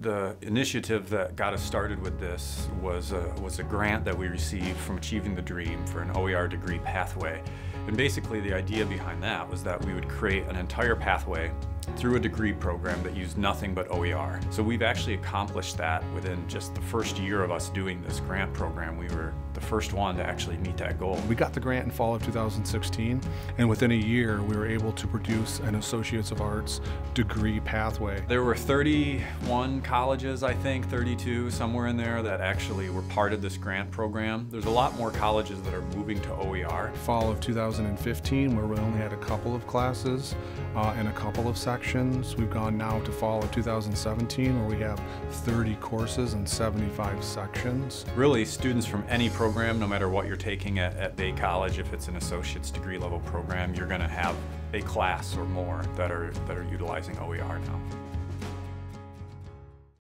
The initiative that got us started with this was a, was a grant that we received from Achieving the Dream for an OER degree pathway. And basically the idea behind that was that we would create an entire pathway through a degree program that used nothing but OER. So we've actually accomplished that within just the first year of us doing this grant program. We were the first one to actually meet that goal. We got the grant in fall of 2016, and within a year we were able to produce an Associates of Arts degree pathway. There were 31 colleges, I think, 32, somewhere in there, that actually were part of this grant program. There's a lot more colleges that are moving to OER. Fall of 2015, where we only had a couple of classes uh, and a couple of sections. We've gone now to fall of 2017, where we have 30 courses and 75 sections. Really, students from any program, no matter what you're taking at, at Bay College, if it's an associate's degree level program, you're going to have a class or more that are, that are utilizing OER now.